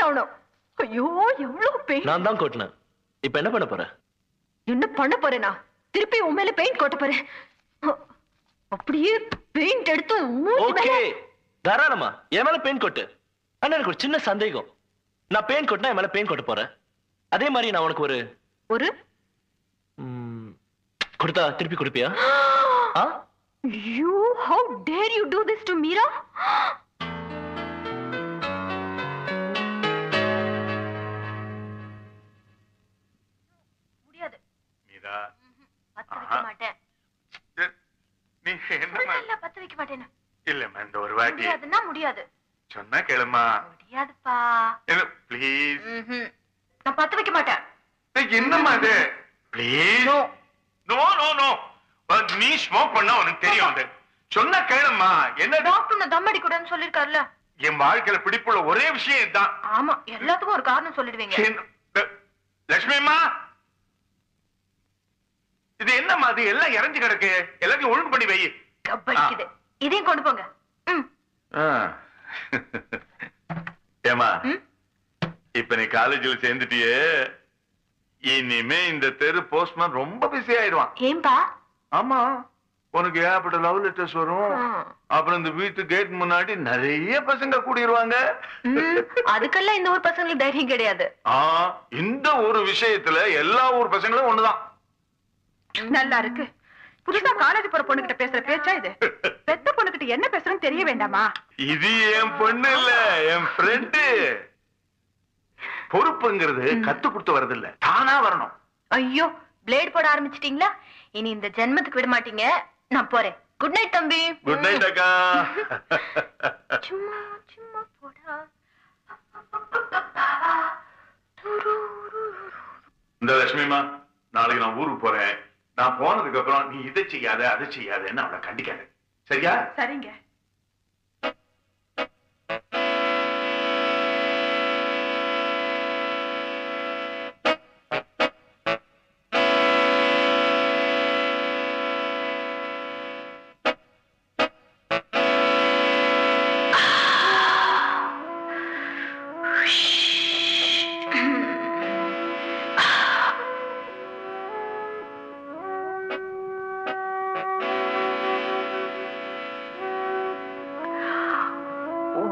ஆகணும் ஐயோ எவ்வளவு பெயிண்ட் நான் தான் கொட்டினேன். இப்ப என்ன பண்ண போற? என்ன பண்ண போறேனா? திருப்பி உன் மேல பெயிண்ட் கொட்ட போறேன். அப்படியே பெயிண்ட் எடுத்து ஓகே. தாராளமா என் மேல பெயிண்ட் கொட்டு. ஆனா எனக்கு ஒரு சின்ன சந்தேகம். நான் பெயிண்ட் கொட்டினா என் மேல பெயிண்ட் கொட்ட போறேன் அதே மாதிரி நான் உனக்கு ஒரு ஒரு கொடுத்தா திருப்பி கொடுப்பியா? ஆ! You how dare you do this to Meera வைக்க மாட்டேன். எ- நீ என்னம்மா இல்ல பத்து வைக்க மாட்டேன் இல்லம்மா இந்த ஒரு வாட்டி. முடியாதுன்னா முடியாது. சொன்னா கேளுமா முடியாதுப்பா. ப்ளீஸ் ம்ஹும். நான் பத்து வைக்க மாட்டேன். என்னம்மா இது? Please No. No no no நீ ஸ்மோக் பண்ணா உனக்கு தெரியும் அது. சொன்னா கேளும்மா. என்ன டாக்டர் நான் தம் அடிக்கூடாதுன்னு சொல்லிருக்காருல்ல. என் வாழ்க்கையில பிடிப்புள்ள ஒரே விஷயம் இதுதான். ஆமா எல்லாத்துக்கும் ஒரு காரணம் சொல்லிடுவீங்க. லட்சுமி அம்மா இது என்னம்மா அது எல்லாம் இறஞ்சு கிடக்கு. எல்லாத்தையும் ஒழுங்கு பண்ணி வை. கப்படிக்குது இதையும் கொண்டு போங்க. ஏமா? இப்ப நீ காலேஜில் சேர்ந்துட்டியே இனிமே இந்த தெரு போஸ்ட்மேன் ரொம்ப பிஸி ஆயிடுவான். ஏன்பா? ஆமா உனக்கு ஏகப்பட்ட லவ் லெட்டர்ஸ் வரும். அப்புறம் இந்த வீட்டு கேட் முன்னாடி நிறைய பசங்க கூடிடுவாங்க அதுக்கெல்லாம் இந்த ஊர் பசங்களுக்கு தைரியம் கிடையாது. இந்த ஒரு விஷயத்துல எல்லா ஊர் பசங்களும் ஒண்ணுதான். நல்லா இருக்கு புதுசா காலேஜ் போற பொண்ணுகிட்ட பேசுற பேச்சா இது? பெத்த பொண்ணுகிட்ட என்ன பேசுறேன்னு தெரிய வேண்டாமா? இது என் பொண்ணு இல்ல என் ஃப்ரெண்டு பொறுப்புங்கிறது கத்து கொடுத்து வரது இல்ல தானா வரணும். ஐயோ பிளேட் போட ஆரம்பிச்சிட்டீங்களா? இனி இந்த ஜென்மத்துக்கு விட மாட்டீங்க. நான் போறேன். குட் நைட் தம்பி. குட் நைட் அக்கா. சும்மா சும்மா போடா. இந்த லட்சுமிமா நாளைக்கு நான் ஊருக்கு போறேன். நான் போனதுக்கு அப்புறம் நீ இதை செய்யாத அதை செய்யாதன்னு அவளை கண்டிக்காத. சரியா? சரிங்க.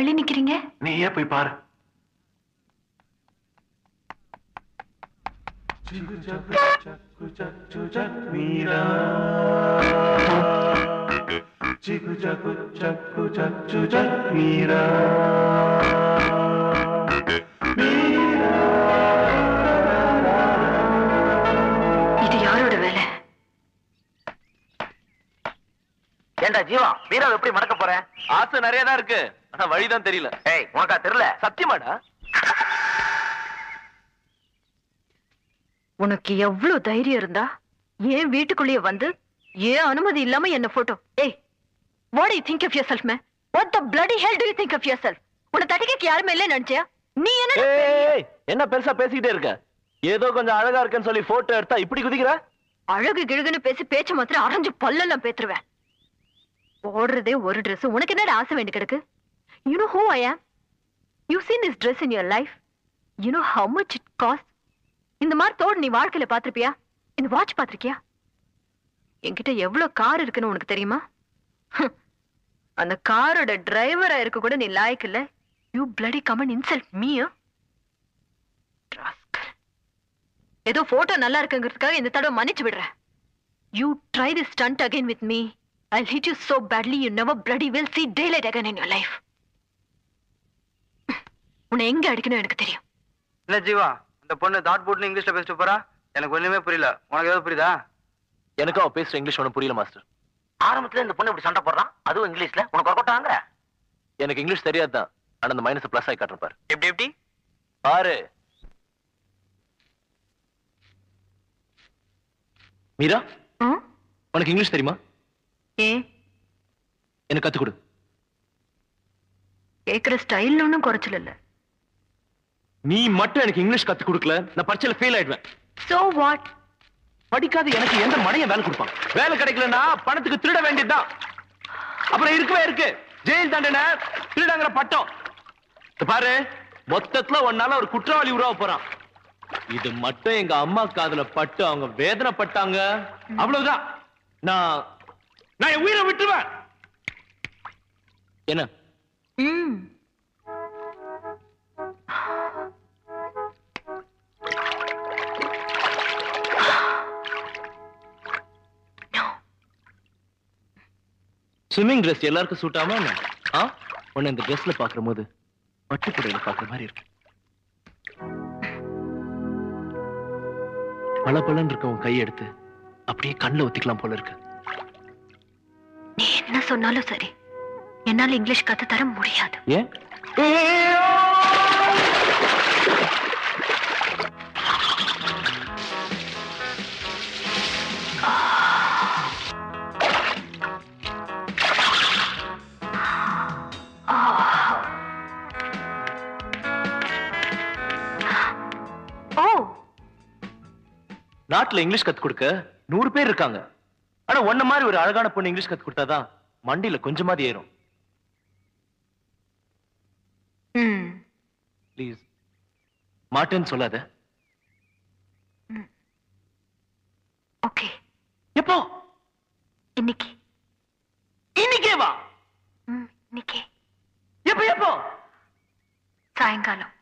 வெளியே நிக்கிறீங்க? நீ ஏன் போய் பாரு. இது ஜீவா வீராவை எப்படி மறக்க போறேன்? ஆசை நிறைய தான் இருக்கு. ஆனா வழிதான் தெரியல. ஏய் உனக்கா தெரியல? சத்தியமாடா? உனக்கு எவ்வளவு தைரியம் இருந்தா ஏன் வீட்டுக்குள்ளேயே வந்து ஏன் அனுமதி இல்லாம என்ன போட்டோ ஏய் what you think of yourself man what the bloody hell do you think of yourself உன்னை தட்டிக்க யாருமே இல்ல நினைச்சியா? நீ என்ன ஏய் என்ன பெருசா பேசிக்கிட்டே இருக்க? ஏதோ கொஞ்சம் அழகா இருக்கேன்னு சொல்லி போட்டோ எடுத்தா இப்படி குதிக்கிற? அழகு கிழகுன்னு பேசி பேச்ச மாத்திரம் அரைஞ்சு பல்லெல்லாம் பேத்துருவேன். போடுறதே ஒரு ட்ரெஸ் உனக்கு என்னடா ஆசை வேண்டி கிடக்கு? You no who I am you seen this dress in your life you know how much it cost இந்த மாதிரி தோடு நீ வாழ்க்கையில பாத்திருப்பியா இந்த வாட்ச் பாத்திருக்கியா என்கிட்ட எவ்வளவு கார் இருக்குன்னு உனக்கு தெரியுமா? அந்த காரோட டிரைவரா இருக்க கூட நீ லாய்க்கு இல்ல. You bloody come on insult me ஏதோ போட்டோ நல்லா இருக்குங்கிறதுக்காக இந்த தடவை மன்னிச்சு விடுற you try the stunt again with me I hit you so badly you never bloody will see daylight again in your life. உன்னை எங்க அடிக்கணும் எனக்கு தெரியும். இல்ல ஜீவா இந்த பொண்ணு தாட் போட்னு இங்கிலீஷ்ல பேசிட்டு போறா? எனக்கு ஒண்ணுமே புரியல. உனக்கு ஏதாவது புரியுதா? எனக்கும் அவ பேசுற இங்கிலீஷ் ஒன்றும் புரியல மாஸ்டர். ஆரம்பத்துல இந்த பொண்ணு இப்படி சண்டை போடுறான் அதுவும் இங்கிலீஷ்ல? உனக்கு ஒர்க் வாங்குற எனக்கு இங்கிலீஷ் தெரியாது தான் ஆனா அந்த மைனஸ் பிளஸ் ஆகி காட்டுறேன் பாரு எப்படி எப்படி? பாரு. மீரா? உனக்கு இங்கிலீஷ் தெரியுமா? ஏன் எனக்கு கத்து கொடு. கேக்குற ஸ்டைல் ஒன்றும் குறைச்சல் இல்ல நீ மட்டும் எனக்கு இங்கிலீஷ் கத்து கொடுக்கல நான் பரீட்சையில ஃபெயில் ஆயிடுவேன். சோ வாட் படிக்காத எனக்கு எந்த மடையன் வேலை கொடுப்பான் வேலை கிடைக்கலன்னா பணத்துக்கு திருட வேண்டியதுதான். அப்புறம் இருக்கவே இருக்கு. ஜெயில் தண்டனை திருடங்கிற பட்டம். பாரு மொத்தத்துல ஒன்னால ஒரு குற்றவாளி உருவா போறான். இது மட்டும் எங்க அம்மா காதுல பட்டு அவங்க வேதனைப்பட்டாங்க. அவ்வளவுதான். நான் நான் என் உயிரை விட்டுருவேன். என்ன? ம். ஸ்விம்மிங் ட்ரெஸ் எல்லாருக்கும் சூட் ஆமா? ஆ? உன்னை இந்த ட்ரெஸ்ல பாக்குற போது பட்டுப்புடையில பாக்குற மாதிரி இருக்கு. பல பலன் இருக்க உன் கையை எடுத்து அப்படியே கண்ணுல ஒத்திக்கலாம் போல இருக்கு. என்ன சொன்னாலும் சரி. என்னால இங்கிலீஷ் கத்து தர முடியாது. நாட்டுல இங்கிலீஷ் கத்து கொடுக்க நூறு பேர் இருக்காங்க. ஆனா உன்ன மாதிரி ஒரு அழகான பொண்ணு இங்கிலீஷ் கத்து கொடுத்தாதான் மண்டியில கொஞ்சமாதி ஏறும். ப்ளீஸ் மாட்டேன்னு சொல்லாத. ஓகே. எப்போ? இன்னைக்கு. இன்னைக்கே வா இன்னைக்கு. எப்போ எப்போ? சாயங்காலம்.